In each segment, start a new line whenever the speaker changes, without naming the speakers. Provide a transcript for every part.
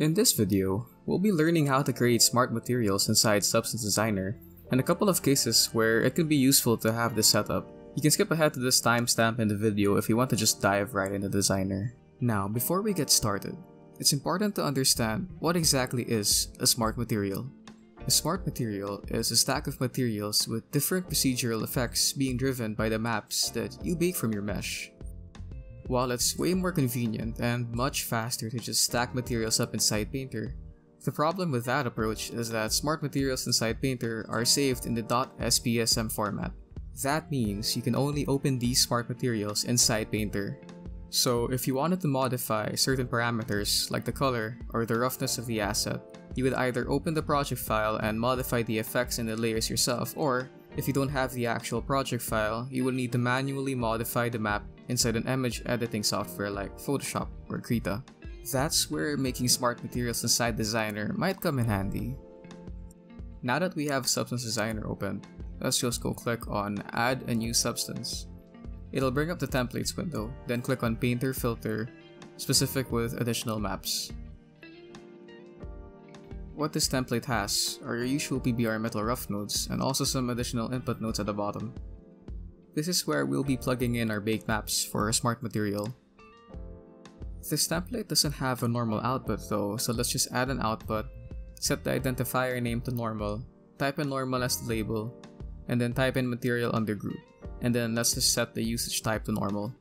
In this video, we'll be learning how to create smart materials inside Substance Designer, and a couple of cases where it can be useful to have this setup. You can skip ahead to this timestamp in the video if you want to just dive right into Designer. Now, before we get started, it's important to understand what exactly is a smart material. A smart material is a stack of materials with different procedural effects being driven by the maps that you bake from your mesh. While it's way more convenient and much faster to just stack materials up inside Painter, the problem with that approach is that smart materials inside Painter are saved in the .spsm format. That means you can only open these smart materials inside Painter. So if you wanted to modify certain parameters like the color or the roughness of the asset, you would either open the project file and modify the effects in the layers yourself or if you don't have the actual project file, you will need to manually modify the map inside an image editing software like Photoshop or Krita. That's where making smart materials inside Designer might come in handy. Now that we have Substance Designer open, let's just go click on Add a new substance. It'll bring up the templates window, then click on Painter Filter, specific with additional maps. What this template has are your usual PBR metal rough nodes and also some additional input nodes at the bottom. This is where we'll be plugging in our baked maps for our smart material. This template doesn't have a normal output though, so let's just add an output, set the identifier name to normal, type in normal as the label, and then type in material under group, and then let's just set the usage type to normal.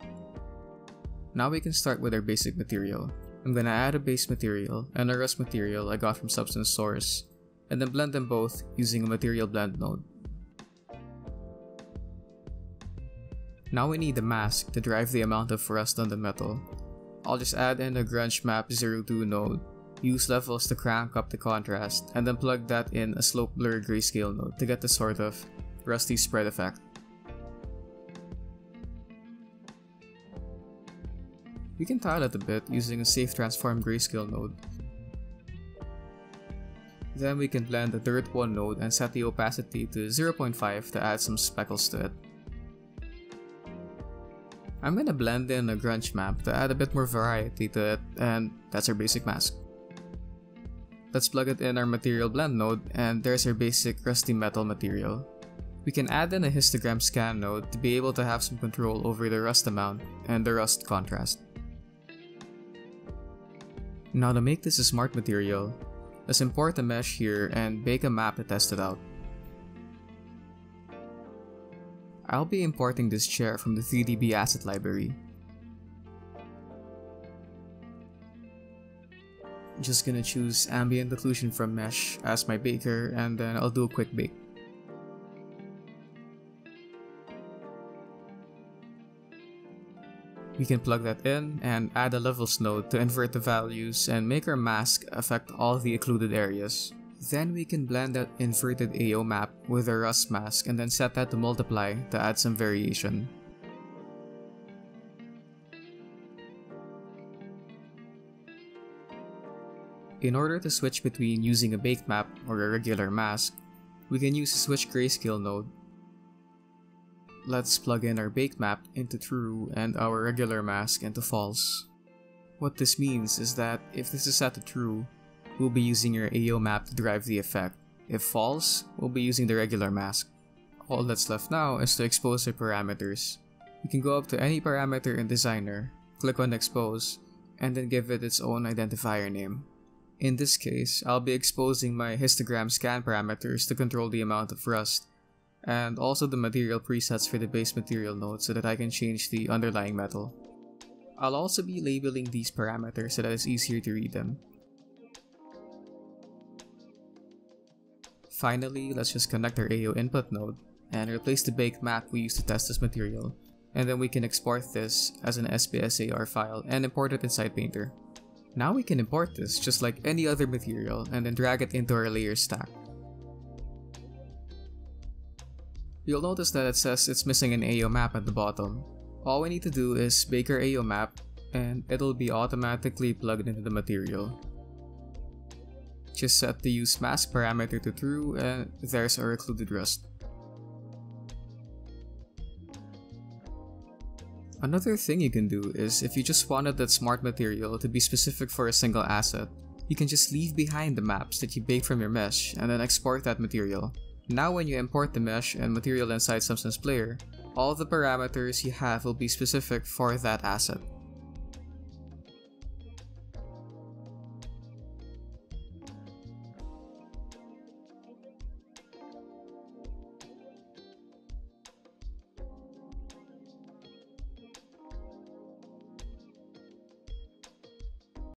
Now we can start with our basic material. I'm gonna add a base material and a rust material I got from Substance Source, and then blend them both using a material blend node. Now we need a mask to drive the amount of rust on the metal. I'll just add in a grunge map 02 node, use levels to crank up the contrast, and then plug that in a slope blur grayscale node to get the sort of rusty spread effect. We can tile it a bit using a safe transform grayscale node. Then we can blend the dirt 1 node and set the opacity to 0.5 to add some speckles to it. I'm gonna blend in a grunge map to add a bit more variety to it, and that's our basic mask. Let's plug it in our material blend node, and there's our basic rusty metal material. We can add in a histogram scan node to be able to have some control over the rust amount and the rust contrast. Now to make this a smart material, let's import the mesh here and bake a map to test it out. I'll be importing this chair from the 3DB asset library. Just gonna choose ambient occlusion from mesh as my baker and then I'll do a quick bake. We can plug that in and add a levels node to invert the values and make our mask affect all the occluded areas. Then we can blend that inverted AO map with a rust mask and then set that to multiply to add some variation. In order to switch between using a baked map or a regular mask, we can use a switch grayscale node. Let's plug in our baked map into true and our regular mask into false. What this means is that if this is set to true, we'll be using your AO map to drive the effect. If false, we'll be using the regular mask. All that's left now is to expose our parameters. You can go up to any parameter in Designer, click on Expose, and then give it its own identifier name. In this case, I'll be exposing my histogram scan parameters to control the amount of rust, and also the material presets for the base material node so that I can change the underlying metal. I'll also be labeling these parameters so that it's easier to read them. Finally, let's just connect our AO input node and replace the baked map we used to test this material, and then we can export this as an SBSAR file and import it inside Painter. Now we can import this just like any other material and then drag it into our layer stack. You'll notice that it says it's missing an AO map at the bottom. All we need to do is bake our AO map and it'll be automatically plugged into the material. Just set the use mask parameter to true and there's our occluded rust. Another thing you can do is if you just wanted that smart material to be specific for a single asset, you can just leave behind the maps that you baked from your mesh and then export that material. Now when you import the mesh and material inside Substance Player, all the parameters you have will be specific for that asset.